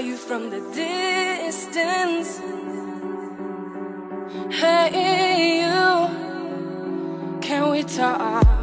you from the distance. Hey, you. Can we talk?